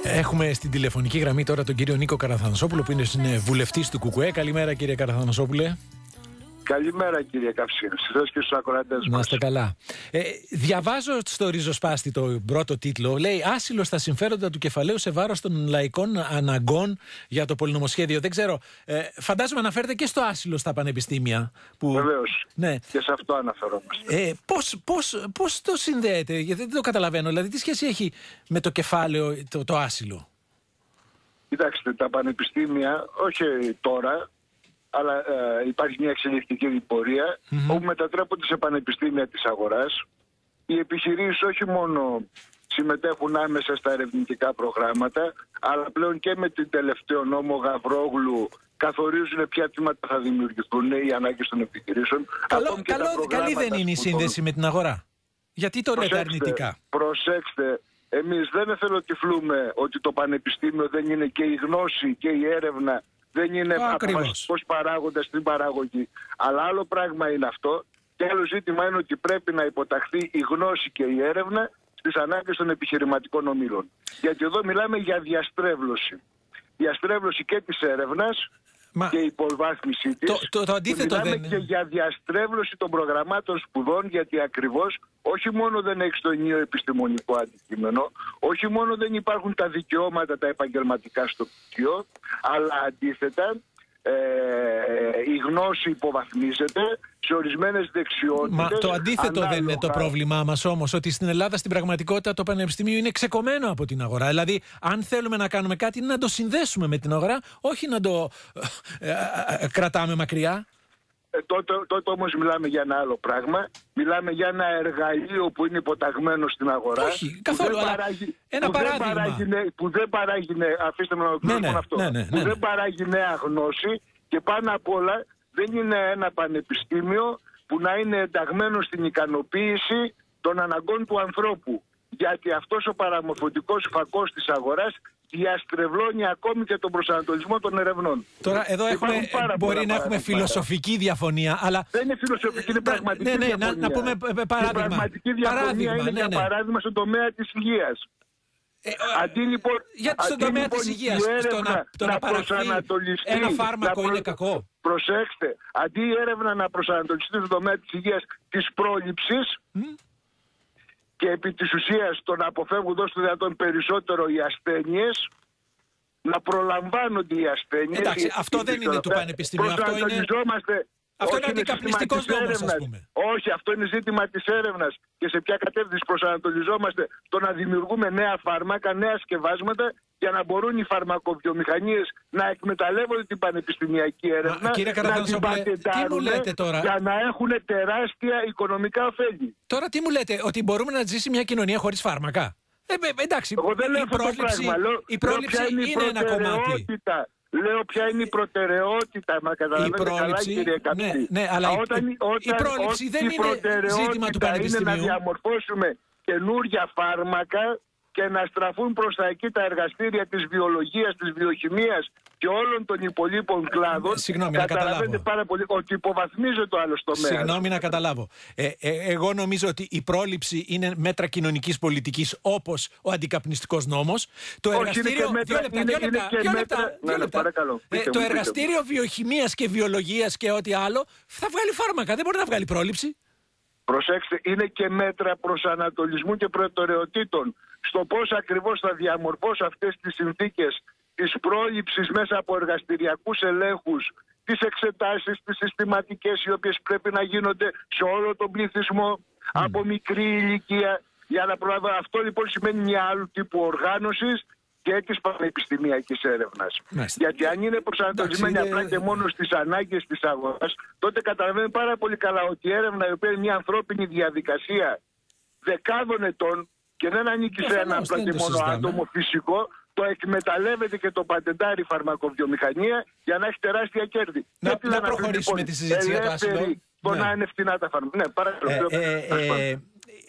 Έχουμε στην τηλεφωνική γραμμή τώρα τον κύριο Νίκο Καραθανασόπουλο που είναι βουλευτή του ΚΚΕ. Καλημέρα κύριε Καραθανασόπουλε. Καλημέρα κύριε Καυσίνη, σας και στους ακροατές μας. Να είστε καλά. Ε, διαβάζω στο ριζοσπάστη το πρώτο τίτλο. Λέει «Άσυλος στα συμφέροντα του κεφαλαίου σε βάρος των λαϊκών αναγκών για το πολυνομοσχέδιο». Δεν ξέρω, ε, φαντάζομαι αναφέρεται και στο άσυλο στα πανεπιστήμια. Που... Βεβαίως, ναι. και σε αυτό αναφερόμαστε. Ε, πώς, πώς, πώς το συνδέεται, γιατί δεν το καταλαβαίνω. Δηλαδή τι σχέση έχει με το κεφάλαιο το, το άσυλο; Κοιτάξτε, τα πανεπιστήμια, όχι τώρα, αλλά ε, υπάρχει μια εξελικτική πορεία mm-hmm. όπου μετατρέπονται σε πανεπιστήμια της αγοράς. Οι επιχειρήσεις όχι μόνο συμμετέχουν άμεσα στα ερευνητικά προγράμματα, αλλά πλέον και με την τελευταίο νόμο Γαβρόγλου καθορίζουν ποια τμήματα θα δημιουργηθούν, οι ανάγκες των επιχειρήσεων. Καλό, καλό, καλή δεν είναι η σύνδεση με την αγορά. Γιατί το λέτε αρνητικά; Προσέξτε, εμείς δεν εθελοτυφλούμε ότι το πανεπιστήμιο δεν είναι και η γνώση και η έρευνα δεν είναι αποφασιστικό παράγοντας στην παραγωγή. Αλλά άλλο πράγμα είναι αυτό. Και άλλο ζήτημα είναι ότι πρέπει να υποταχθεί η γνώση και η έρευνα στις ανάγκες των επιχειρηματικών ομίλων. Γιατί εδώ μιλάμε για διαστρέβλωση. Διαστρέβλωση και της έρευνας Μα... και η υποβάθμιση της. Το, το, το αντίθετο Μιλάμε δεν και για διαστρέβλωση των προγραμμάτων σπουδών, γιατί ακριβώς όχι μόνο δεν έχει το ενίο επιστημονικό αντικείμενο, όχι μόνο δεν υπάρχουν τα δικαιώματα τα επαγγελματικά στο πτυχίο, αλλά αντίθετα ε, η γνώση υποβαθμίζεται σε ορισμένες δεξιότητες. Μα το αντίθετο δεν είναι το πρόβλημά μας όμως, ότι στην Ελλάδα στην πραγματικότητα το πανεπιστήμιο είναι ξεκομμένο από την αγορά. Δηλαδή, αν θέλουμε να κάνουμε κάτι, είναι να το συνδέσουμε με την αγορά, όχι να το ε, ε, ε, κρατάμε μακριά. Ε, τότε, τότε όμως μιλάμε για ένα άλλο πράγμα. Μιλάμε για ένα εργαλείο που είναι υποταγμένο στην αγορά. Όχι, καθόλου, αλλά παράγει, ένα που παράδειγμα. Δεν παράγει, που δεν παράγει, αφήστε με να ναι, ναι, αυτό, ναι, ναι, που ναι, δεν παράγει νέα γνώση και πάνω απ' όλα δεν είναι ένα πανεπιστήμιο που να είναι ενταγμένο στην ικανοποίηση των αναγκών του ανθρώπου. Γιατί αυτός ο παραμορφωτικός φακός της αγοράς διαστρεβλώνει ακόμη και τον προσανατολισμό των ερευνών. Τώρα εδώ έχουμε, μπορεί να έχουμε φιλοσοφική διαφωνία, αλλά... Δεν είναι φιλοσοφική, είναι πραγματική ναι, ναι, διαφωνία. Να, να πούμε παράδειγμα. Η πραγματική διαφωνία παράδειγμα, είναι ναι, για ναι. παράδειγμα στον τομέα της υγείας. Ε, αντί λοιπόν, γιατί στον αντί, τομέα λοιπόν, της υγείας, η το να, το να, παραχθεί ένα φάρμακο να είναι κακό. Προσέξτε, αντί η έρευνα να προσανατολιστεί στον τομέα της υγείας της πρόληψης, και επί της ουσίας το να αποφεύγουν τόσο δυνατόν περισσότερο οι ασθένειες, να προλαμβάνονται οι ασθένειες. Εντάξει, αυτό δεν είναι του Πανεπιστημίου. Αυτό είναι, αυτό είναι αντικαπνιστικός νόμος, ας πούμε. Όχι, αυτό είναι ζήτημα της έρευνας. Και σε ποια κατεύθυνση προσανατολιζόμαστε το να δημιουργούμε νέα φάρμακα, νέα σκευάσματα για να μπορούν οι φαρμακοβιομηχανίες να εκμεταλλεύονται την πανεπιστημιακή έρευνα. Μα, κύριε να την τι μου λέτε τώρα; Για να έχουν τεράστια οικονομικά ωφέλη. Τώρα τι μου λέτε, ότι μπορούμε να ζήσει μια κοινωνία χωρίς φάρμακα; Ε, ε, εντάξει, Εγώ δεν η πρόληψη, η πρόληψη είναι, είναι ένα κομμάτι. Λέω ποια είναι η προτεραιότητα, μα καταλαβαίνετε καλά κύριε Καπτή. Ναι, ναι, αλλά όταν, η, όταν, η πρόληψη δεν είναι ζήτημα του Πανεπιστημίου. είναι να διαμορφώσουμε καινούργια φάρμακα και να στραφούν προς τα εκεί τα εργαστήρια της βιολογίας, της βιοχημίας και όλων των υπολείπων κλάδων. Συγγνώμη, να καταλάβω. πάρα πολύ ότι υποβαθμίζεται το άλλο τομέα. Συγγνώμη να καταλάβω. Ε, ε, εγώ νομίζω ότι η πρόληψη είναι μέτρα κοινωνικής πολιτικής όπως ο αντικαπνιστικός νόμος. Το Όχι, εργαστήριο... Είναι και μέτρα, δύο λεπτά, δύο λεπτά, δύο λεπτά, δύο λεπτά. Ε, το εργαστήριο βιοχημίας και βιολογίας και ό,τι άλλο θα βγάλει φάρμακα. Δεν μπορεί να βγάλει πρόληψη. Προσέξτε, είναι και μέτρα προσανατολισμού και προτεραιοτήτων στο πώς ακριβώς θα διαμορφώσω αυτές τις συνθήκες της πρόληψης μέσα από εργαστηριακούς ελέγχους, τις εξετάσεις, τις συστηματικές οι οποίες πρέπει να γίνονται σε όλο τον πληθυσμό από μικρή ηλικία. Για να προλάβω. Αυτό λοιπόν σημαίνει μια άλλου τύπου οργάνωσης και της πανεπιστημιακής έρευνας. Γιατί αν είναι προσανατολισμένη Εντάξει, απλά και μόνο στις ανάγκες της αγοράς, τότε καταλαβαίνει πάρα πολύ καλά ότι η έρευνα, η οποία είναι μια ανθρώπινη διαδικασία δεκάδων ετών και δεν ανήκει σε ένα απλά και μόνο άτομο φυσικό, το εκμεταλλεύεται και το πατεντάρει η φαρμακοβιομηχανία για να έχει τεράστια κέρδη. Να, να προχωρήσουμε λοιπόν, τη συζήτηση για το άσυλο. Το να είναι φτηνά τα φάρμακα. Ναι, παρακαλώ.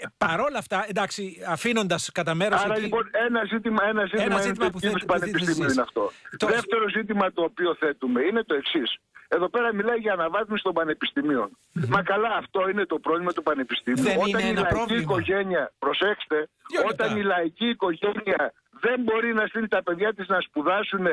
Ε, ε, ε, παρόλα αυτά, εντάξει, αφήνοντα κατά μέρο. Άρα ότι... λοιπόν ένα ζήτημα, ένα ζήτημα, ένα ζήτημα είναι που το θέτει- πανεπιστήμιο είναι αυτό. Το- Δεύτερο ζήτημα το οποίο θέτουμε είναι το εξή. Εδώ πέρα μιλάει για αναβάθμιση των πανεπιστημίων. Μα καλά, αυτό είναι το πρόβλημα του πανεπιστημίου. Δεν όταν είναι η ένα λαϊκή πρόβλημα. οικογένεια, προσέξτε, Δύο λεπτά. όταν η λαϊκή οικογένεια δεν μπορεί να στείλει τα παιδιά της να σπουδάσουν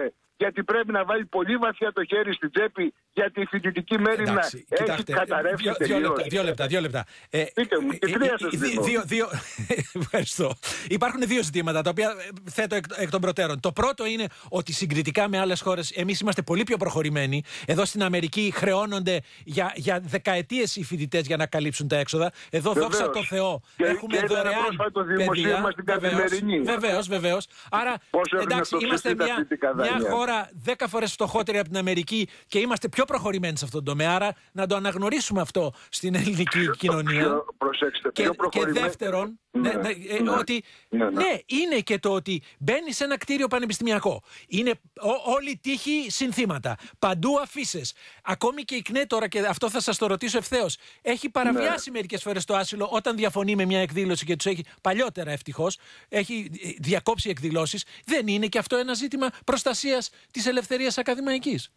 γιατί πρέπει να βάλει πολύ βαθιά το χέρι στην τσέπη γιατί η φοιτητική μέρη να έχει καταρρεύσει δύο, δύο, λεπτά, δύο λεπτά, δύο λεπτά. Ε, Πείτε μου, και τρία σας δύο, δύο, Ευχαριστώ. Υπάρχουν δύο ζητήματα τα οποία θέτω εκ, εκ των προτέρων. Το πρώτο είναι ότι συγκριτικά με άλλες χώρες εμείς είμαστε πολύ πιο προχωρημένοι. Εδώ στην Αμερική χρεώνονται για, για δεκαετίες οι φοιτητές για να καλύψουν τα έξοδα. Εδώ, Βεβαίως. δόξα τω Θεώ, και, έχουμε και δωρεάν το δημοσίευμα στην καθημερινή. Βεβαίως, βεβαίως. Άρα, Πόσο έχουν εντάξει, είμαστε αυξηθεί τα μια, φοιτητικά μια δάνεια. Χώρα δέκα φορές φτωχότερη από την Αμερική και είμαστε πιο προχωρημένοι σε αυτόν τον τομέα. Άρα, να το αναγνωρίσουμε αυτό στην ελληνική κοινωνία. Πιο, προσέξτε, Και, πιο και προχωρημένο. δεύτερον, Ναι, ναι, ναι, ε, ναι, ότι ναι, ναι, ναι. είναι και το ότι μπαίνεις σε ένα κτίριο πανεπιστημιακό. Είναι ό- όλη η τύχη συνθήματα. Παντού αφήσεις. Ακόμη και η ΚΝΕ τώρα, και αυτό θα σας το ρωτήσω ευθέως, έχει παραβιάσει Ναι. μερικές φορές το άσυλο όταν διαφωνεί με μια εκδήλωση και τους έχει παλιότερα ευτυχώς, έχει ε, διακόψει εκδηλώσεις. Δεν είναι και αυτό ένα ζήτημα προστασίας της ελευθερίας ακαδημαϊκής.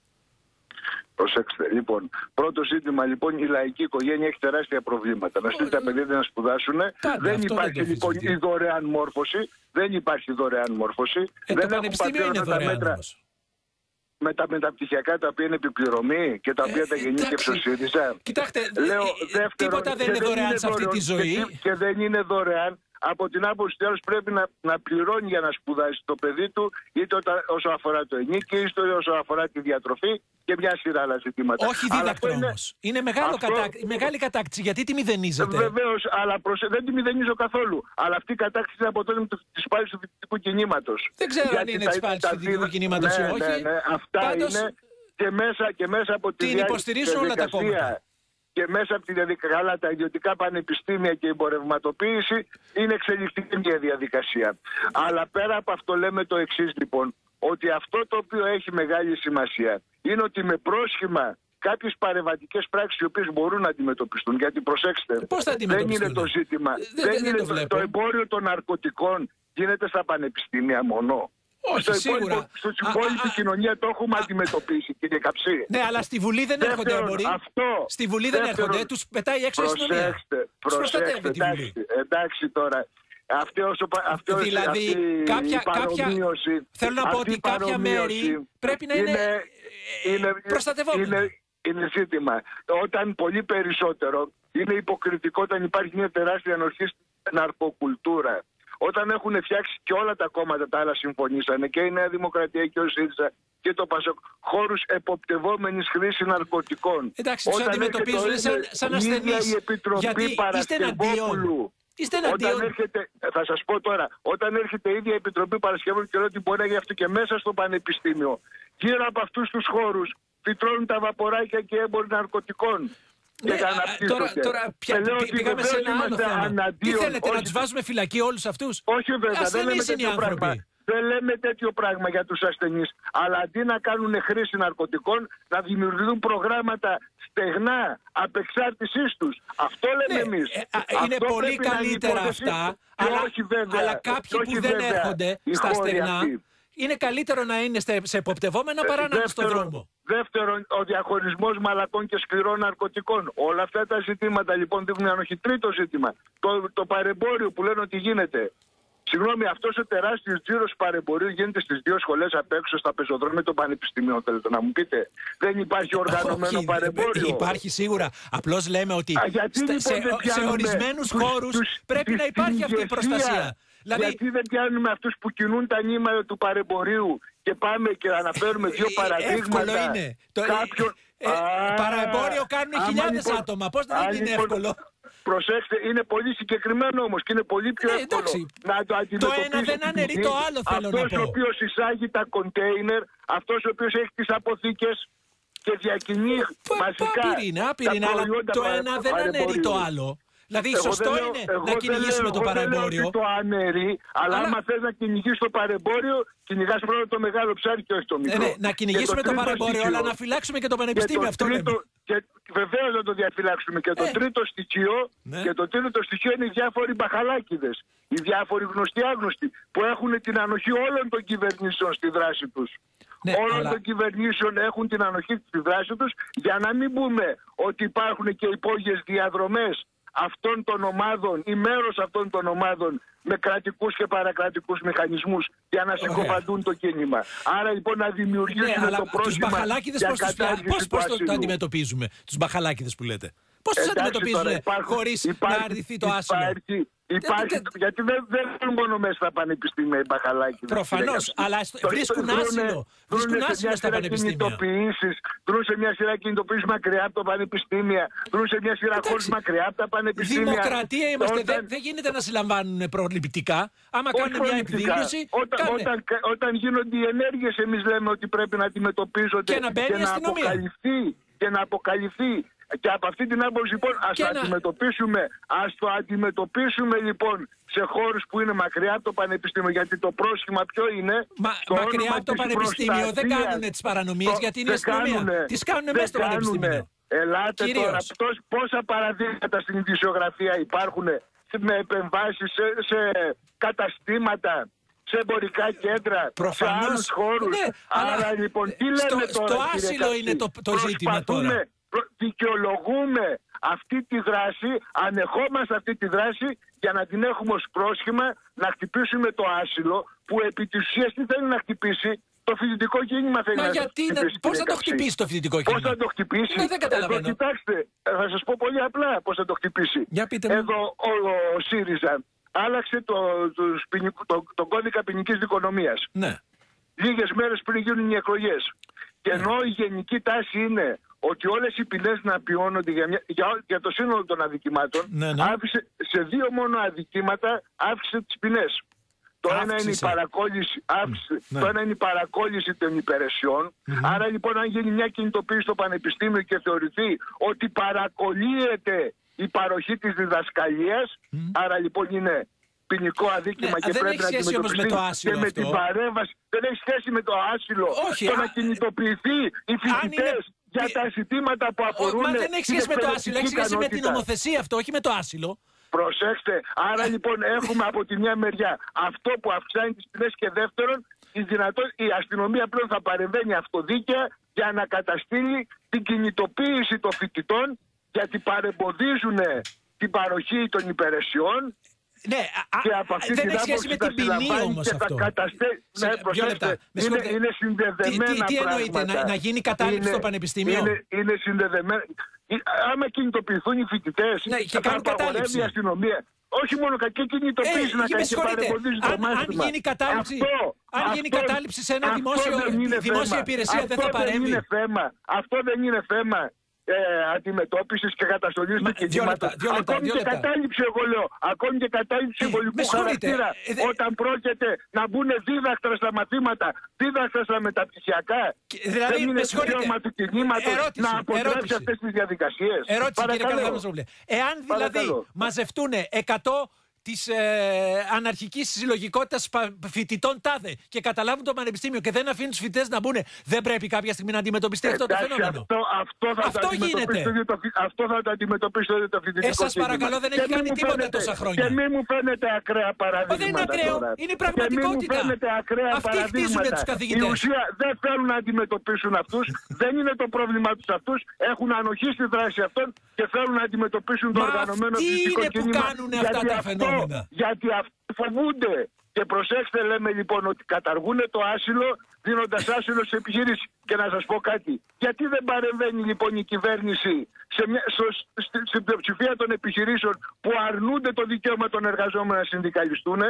Προσέξτε, λοιπόν, πρώτο ζήτημα λοιπόν η λαϊκή οικογένεια έχει τεράστια προβλήματα. Να στείλει τα παιδιά της να σπουδάσουν. Πάντα, δεν αυτό υπάρχει δεν το λοιπόν αμφισβητεί. η δωρεάν μόρφωση. Δεν υπάρχει δωρεάν μόρφωση. Ε, δεν το έχουν πανεπιστήμιο πάρθει είναι όλα τα δωρεάν μέτρα όμως. με τα μεταπτυχιακά τα οποία είναι επιπληρωμή και τα οποία τα γεννήκε εντάξει. ο ΣΥΡΙΖΑ. Κοιτάξτε, Λέω, ε, ε, δεύτερον, τίποτα δεν και είναι δωρεάν σε αυτή τη δωρεάν, ζωή. Και, και δεν είναι δωρεάν. Από την άποψη τέλος πρέπει να, να πληρώνει για να σπουδάσει το παιδί του, είτε όταν, όσο αφορά το ενίκη, είτε όσο αφορά τη διατροφή και μια σειρά άλλα ζητήματα. Όχι Αλλά δίδακτρο αυτό είναι- όμως. Είναι μεγάλο αυτό- κατάκ- μεγάλη κατάκτηση. Γιατί τη μηδενίζετε; Βεβαίως, αλλά προσε... δεν τη μηδενίζω καθόλου. Αλλά αυτή η κατάκτηση είναι αποτέλεσμα της πάλης του φοιτητικού κινήματος. Δεν ξέρω αν είναι της πάλης του φοιτητικού κινήματος ή ναι, όχι. Ναι, ναι, αυτά Πάντως, είναι και μέσα, και μέσα από τη την διάρκεια υποστηρίζουν της όλα τα διαδικασία κόμματα. Και μέσα από τη διαδικασία, καλά, τα ιδιωτικά πανεπιστήμια και η εμπορευματοποίηση είναι εξελικτική μια διαδικασία. Αλλά πέρα από αυτό λέμε το εξής λοιπόν, ότι αυτό το οποίο έχει μεγάλη σημασία είναι ότι με πρόσχημα κάποιες παρεμβατικές πράξεις οι οποίες μπορούν να αντιμετωπιστούν. Γιατί προσέξτε, Πώς θα δεν είναι αντιμετωπιστούν; το ζήτημα. Ε, δεν- δεν είναι το βλέπω. το εμπόριο των ναρκωτικών γίνεται στα πανεπιστήμια μόνο. Όχι, στο σίγουρα. Υπόλοιπο, στην Α, υπόλοιπη α, α, κοινωνία το έχουμε α, αντιμετωπίσει, κύριε Καψί. Ναι, αλλά στη Βουλή δεν έρχονται Δεύτερον, έμποροι. αυτό. Στη Βουλή δεν Δεύτερον, έρχονται. Τους πετάει έξω η αστυνομία. Προσέξτε, Τους προστατεύει προσέξτε, τη Βουλή. εντάξει, εντάξει τώρα. Αυτή όσο, πα- αυτή όσο- Δηλαδή, αυτή κάποια, η κάποια, παρομοίωση- θέλω να πω αυτή ότι η κάποια μέρη παρομοίωση πρέπει να είναι, είναι, ε, προστατευόμενα. Είναι, είναι ζήτημα. Όταν πολύ περισσότερο είναι υποκριτικό όταν υπάρχει μια τεράστια ανοχή στην ναρκοκουλτούρα. Όταν έχουν φτιάξει και όλα τα κόμματα τα άλλα συμφωνήσανε και η Νέα Δημοκρατία και ο ΣΥΡΙΖΑ και το ΠΑΣΟΚ χώρους εποπτευόμενης χρήσης ναρκωτικών. Εντάξει, τους Όταν αντιμετωπίζουν έρχεται σαν- ο- σαν η ίδια ασθενείς. Η Επιτροπή Γιατί είστε εναντίον. Παρασκευόπουλου. Είστε Όταν εναντίον. έρχεται, θα σας πω τώρα, όταν έρχεται η ίδια η Επιτροπή Παρασκευών και λέει ότι μπορεί να γίνει αυτό και μέσα στο Πανεπιστήμιο, γύρω από αυτούς τους χώρους φυτρώνουν τα βαποράκια και έμποροι ναρκωτικών. Ναι, και α, αναπτύσσονται. τώρα, τώρα πια, Και λέω πη- ότι πήγαμε σε βεβαίως ένα άλλο είμαστε θέμα. Τι αναντίον, θέλετε, να όχι- τους βάζουμε φυλακή όλους αυτούς; όχι βέβαια, δεν λέμε Ασθενείς είναι οι τέτοιο άνθρωποι. πράγμα. Δεν λέμε τέτοιο πράγμα για τους ασθενείς. Αλλά αντί να κάνουν χρήση ναρκωτικών, να δημιουργηθούν προγράμματα στεγνά απεξάρτησής τους. Αυτό λέμε Ναι, εμείς. ε, α, είναι Αυτό πολύ πρέπει να είναι η καλύτερα υπόθεση αυτά, και αλλά, όχι βέβαια, αλλά και κάποιοι όχι που δεν βέβαια έρχονται οι στα χώροι στεγνά, αυτοί. Είναι καλύτερο να είναι στε- σε εποπτευόμενα παρά να είναι στον Δεύτερον- δρόμο. Δεύτερον, ο διαχωρισμός μαλακών και σκληρών ναρκωτικών. Όλα αυτά τα ζητήματα λοιπόν δείχνουν ανοχή. Τρίτο ζήτημα. Το, το παρεμπόριο που λένε ότι γίνεται. Συγγνώμη, αυτός ο τεράστιος τζίρος παρεμπορίου γίνεται στις δύο σχολές απ' έξω στα πεζοδρόμια των πανεπιστημίων. Θέλετε να μου πείτε. Δεν υπάρχει οργανωμένο Όχι, παρεμπόριο. Υπάρχει σίγουρα. Απλώς λέμε ότι Α, γιατί στα- λοιπόν σε, δεν σε πιάνουμε ορισμένους τους- χώρους τους- πρέπει τη- να υπάρχει την αυτή η ηγεσία. προστασία. Δηλαδή, Γιατί δεν πιάνουμε αυτούς που κινούν τα νήματα του παρεμπορίου και πάμε και αναφέρουμε δύο Ε, παραδείγματα. εύκολο είναι. Το- Κάποιον... ε, ε, παρεμπόριο κάνουν άμα χιλιάδες άτομα. Πώς δεν α, είναι λοιπόν, εύκολο; Προσέξτε, είναι πολύ συγκεκριμένο όμως και είναι πολύ πιο Ναι, εύκολο εντάξει. να το αντιμετωπίσει. ένα δεν αναιρεί το άλλο, θέλω να αυτός πω. ο οποίος εισάγει τα κοντέινερ, αυτός ο οποίος έχει τις αποθήκες και διακινεί Πα- μαζικά. Άπειροι είναι, άπειροι τα είναι, αλλά προϊόντα το παρε- ένα δεν αναιρεί το παρεμπορίου. άλλο. Δηλαδή, Εγώ σωστό δεν λέω- είναι εγώ να δεν κυνηγήσουμε λέω- το εγώ δεν λέω παρεμπόριο. ότι το αναιρεί, αλλά, Αλλά- άμα θες να κυνηγήσει το παρεμπόριο, κυνηγάς πρώτα το μεγάλο ψάρι και όχι το Ναι, μικρό. ναι, να Και κυνηγήσουμε το, τρίτο παρεμπόριο, στοιχείο- αλλά να φυλάξουμε και το πανεπιστήμιο. Αυτό λέμε. και βεβαίως να το διαφυλάξουμε. Και το Ε. τρίτο στοιχείο, Ναι. και το τρίτο στοιχείο είναι οι διάφοροι μπαχαλάκιδε. Οι διάφοροι γνωστοί άγνωστοι που έχουν την ανοχή όλων των κυβερνήσεων στη δράση τους. Ναι, όλων αλλά- των κυβερνήσεων έχουν την ανοχή στη δράση τους για να μην πούμε ότι υπάρχουν και υπόγειες διαδρομές αυτών των ομάδων ή μέρος αυτών των ομάδων με κρατικούς και παρακρατικούς μηχανισμούς για να συκοφαντούν το κίνημα. Άρα λοιπόν να δημιουργήσουμε ναι, το πρόσχημα για πώς, κατάργηση πώς, πώς, πώς το αντιμετωπίζουμε, τους μπαχαλάκιδες που λέτε; Πώς τους αντιμετωπίζουν χωρίς να αρνηθεί το άσυλο; Υπάρχει, Υπάρχει, γιατί δεν, δεν είναι μόνο μέσα στα πανεπιστήμια οι μπαχαλάκοι. Προφανώς, αλλά βρίσκουν άσυλο. Βρίσκουν άσυλο στα πανεπιστήμια. Δρούν σε μια σειρά κινητοποιήσεις μακριά από τα πανεπιστήμια. Δρούν σε μια σειρά χώρε μακριά από τα πανεπιστήμια. Δημοκρατία είμαστε. Όταν... Δεν, δεν γίνεται να συλλαμβάνουν προληπτικά. Άμα κάνουν μια εκδήλωση. Όταν, όταν, όταν γίνονται οι ενέργειες, εμείς λέμε ότι πρέπει να αντιμετωπίζονται και να, και να αποκαλυφθεί. Και να αποκαλυφθεί και από αυτή την άποψη λοιπόν ας το αντιμετωπίσουμε, ας το αντιμετωπίσουμε λοιπόν σε χώρους που είναι μακριά από το πανεπιστήμιο γιατί το πρόσχημα ποιο είναι; Μα, μακριά από το πανεπιστήμιο δεν κάνουν τις παρανομίες γιατί είναι αστυνομία. Τις κάνουν μέσα στο πανεπιστήμιο. Ελάτε Κυρίως. τώρα πόσα παραδείγματα στην ειδησιογραφία υπάρχουν με επεμβάσεις σε, σε καταστήματα σε εμπορικά κέντρα, Προφανώς, σε άλλους χώρους; Ναι, Άρα λοιπόν τι λέμε στο, τώρα Στο άσυλο είναι το, το ζήτημα τώρα δικαιολογούμε αυτή τη δράση, ανεχόμαστε αυτή τη δράση για να την έχουμε ως πρόσχημα να χτυπήσουμε το άσυλο που επί της ουσίας τι θέλει να χτυπήσει; Το φοιτητικό κίνημα θέλει Μα να γιατί να, πώς θα το χτυπήσει το φοιτητικό κίνημα. Πώς θα το χτυπήσει; Ναι, δεν καταλαβαίνω. Εδώ, κοιτάξτε, θα σας πω πολύ απλά πώς θα το χτυπήσει. Για πείτε μου. Εδώ ο, ο ΣΥΡΙΖΑ άλλαξε το, το, το, το κώδικα ποινικής δικονομίας. Ναι. Λίγες μέρες πριν γίνουν οι εκλογές. Και ναι. ενώ η γενική τάση είναι ότι όλες οι ποινές να ποιώνονται για, μια, για, για, το σύνολο των αδικημάτων, ναι, ναι. άφησε σε δύο μόνο αδικήματα άφησε τις ποινές. Το ένα, είναι η παρακόλληση, άφησε, ναι. το ένα είναι η παρακόλληση των υπηρεσιών. Άρα λοιπόν αν γίνει μια κινητοποίηση στο Πανεπιστήμιο και θεωρηθεί ότι παρακολύεται η παροχή της διδασκαλίας, άρα λοιπόν είναι ποινικό αδίκημα ναι, και πρέπει να αντιμετωπιστεί με το άσυλο και με την παρέμβαση. Δεν έχει σχέση με το άσυλο. Όχι, το να κινητοποιηθεί οι φοιτητές για τα ζητήματα που αφορούν. Μα δεν έχει σχέση με το άσυλο, έχει σχέση με την νομοθεσία αυτό, όχι με το άσυλο. Προσέξτε, άρα λοιπόν έχουμε από τη μια μεριά αυτό που αυξάνει τις ποινές και δεύτερον η, δυνατό, η αστυνομία πλέον θα παρεμβαίνει αυτοδίκαια για να καταστήλει την κινητοποίηση των φοιτητών γιατί παρεμποδίζουν την παροχή των υπηρεσιών ναι, και από αυτή δεν την έχει σχέση με την ποινή όμως αυτό. Καταστε... Ναι, προσέξτε, είναι, είναι συνδεδεμένα τι, τι, τι εννοείται, να, να, γίνει κατάληψη είναι, στο πανεπιστήμιο; Είναι, είναι συνδεδεμένα. Άμα κινητοποιηθούν οι φοιτητές, ναι, και κάνουν κατάληψη. η αστυνομία. Όχι μόνο κακή κινητοποίηση ε, να κάνει παρεμποδίζει το μάθημα. Αν γίνει κατάληψη, αυτό, αν γίνει κατάληψη σε ένα δημόσιο, δημόσια υπηρεσία δεν θα παρέμβει. Αυτό δεν είναι θέμα ε, αντιμετώπισης και καταστολής του κινήματος. Ακόμη και κατάληψη, εγώ λέω, ακόμη και κατάληψη εμβολικού χαρακτήρα, ε, δε... όταν πρόκειται να μπουν δίδακτρα στα μαθήματα, δίδακτρα στα μεταπτυχιακά. Δηλαδή, δεν είναι δικαίωμα του κινήματος να αποτρέψει αυτές τις διαδικασίες. Ερώτηση, Παρακαλώ. κύριε Εάν δηλαδή μαζευτούν 100 της ε, αναρχικής συλλογικότητας φοιτητών τάδε και καταλάβουν το πανεπιστήμιο και δεν αφήνουν τους φοιτητές να μπουν, δεν πρέπει κάποια στιγμή να αντιμετωπιστεί αυτό το φαινόμενο. Αυτό, αυτό, θα αυτό το γίνεται. Το, αυτό θα το αντιμετωπίσει το, το φοιτητικό ε, σας παρακαλώ, δεν έχει κάνει τίποτα φαίνεται, τόσα χρόνια. Και μην μου φαίνεται ακραία παραδείγματα. δεν είναι ακραίο, τώρα. είναι η πραγματικότητα. Αυτοί χτίζουν τους καθηγητέ. Η ουσία δεν θέλουν να αντιμετωπίσουν αυτούς, δεν είναι το πρόβλημά τους αυτούς, έχουν ανοχή στη δράση αυτών και θέλουν να αντιμετωπίσουν το οργανωμένο φοιτητικό κίνημα. Αυτοί είναι που κάνουν αυτά τα φαινόμενα. Γιατί αυτοί φοβούνται. Και προσέξτε, λέμε λοιπόν ότι καταργούν το άσυλο δίνοντας άσυλο σε επιχειρήσεις. Και να σας πω κάτι. Γιατί δεν παρεμβαίνει λοιπόν η κυβέρνηση σε μια, στο, στην πλειοψηφία των επιχειρήσεων που αρνούνται το δικαίωμα των εργαζόμενων να συνδικαλιστούν.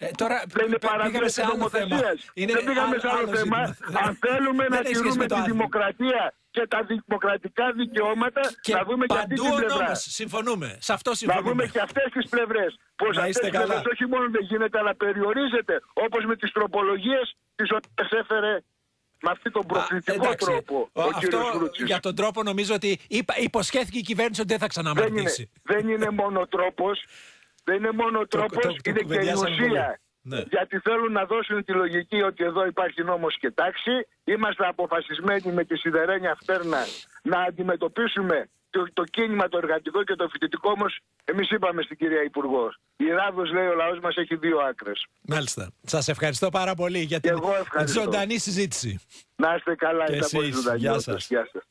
Ε, τώρα είναι παραβίαση νομοθεσίας. Δεν πήγαμε σε άλλο θέμα. Αν θέλουμε να τηρούμε τη δημοκρατία και τα δημοκρατικά δικαιώματα και να δούμε και αυτή την πλευρά. Νόμος, συμφωνούμε. Σε αυτό συμφωνούμε. Να δούμε και αυτές τις πλευρές. Πως αυτές τις πλευρές όχι μόνο δεν γίνεται, αλλά περιορίζεται όπως με τις τροπολογίες τις οποίες έφερε με αυτόν τον προκλητικό τρόπο ο, ο κύριος Βρούτσης. Για τον τρόπο νομίζω ότι υποσχέθηκε η κυβέρνηση ότι δεν θα ξαναμαρτήσει. Δεν είναι, δεν είναι μόνο τρόπος, δεν είναι μόνο τρόπος, είναι και η ουσία. Ναι. Γιατί θέλουν να δώσουν τη λογική ότι εδώ υπάρχει νόμος και τάξη. Είμαστε αποφασισμένοι με τη σιδερένια φτέρνα να αντιμετωπίσουμε το, το κίνημα το εργατικό και το φοιτητικό όμως, εμείς είπαμε στην κυρία Υπουργό. Η Ράδος λέει ο λαός μας έχει δύο άκρες. Μάλιστα. Σας ευχαριστώ πάρα πολύ για την ζωντανή συζήτηση. Να είστε καλά, είστε πολύ ζωντανή. Γεια σας. Γεια σας.